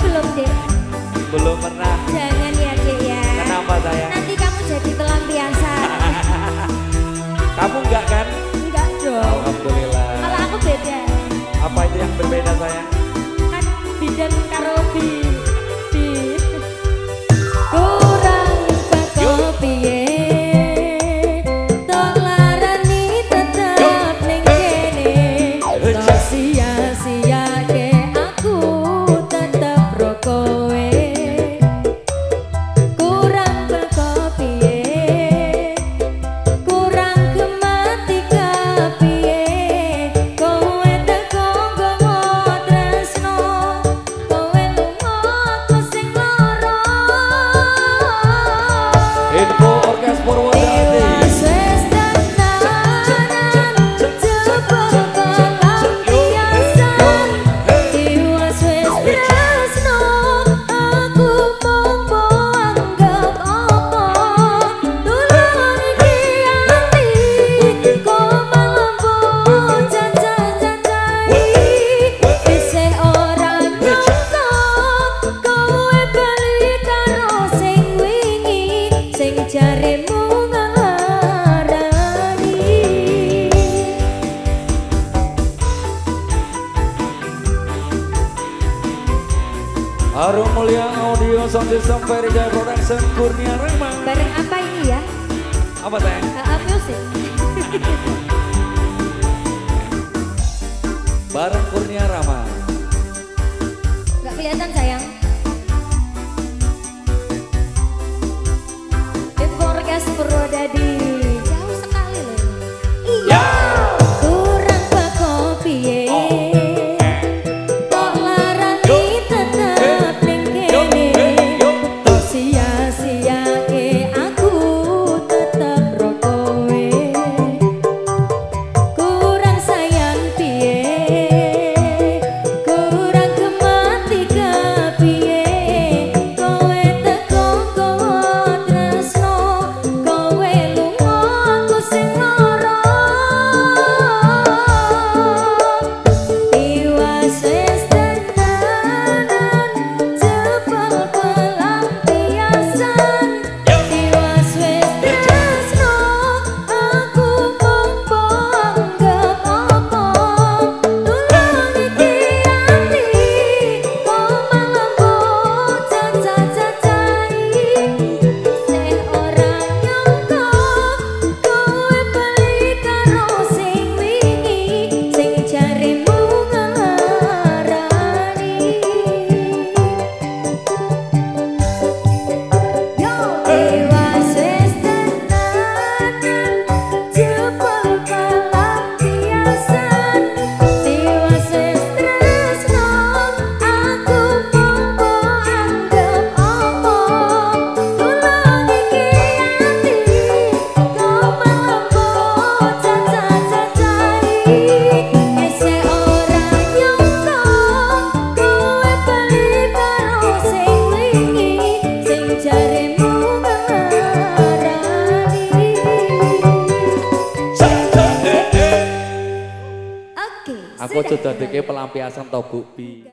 belum deh belum pernah. Harum Mulia Audio Sound System Ferry Jaya Production Kurnia Rema. Bareng apa ini ya? Apa sayang? Uh, eh, eh, music. Bareng Kurnia Rama. Gak kelihatan sayang. If forecast Purwodadi. sudah dadeknya pelampiasan tau bukti